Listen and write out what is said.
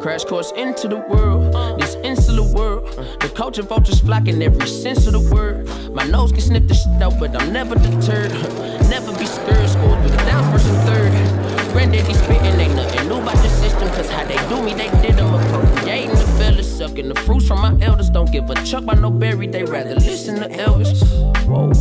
Crash course into the world, this insular world. The culture vultures flocking every sense of the word. My nose can sniff the shit out, but I'm never deterred. Third. Granddaddy spitting, ain't nothing new about the system. Cause how they do me, they did them appropriating the fellas, sucking the fruits from my elders. Don't give a chuck by no berry, they rather listen to Elvis. Whoa.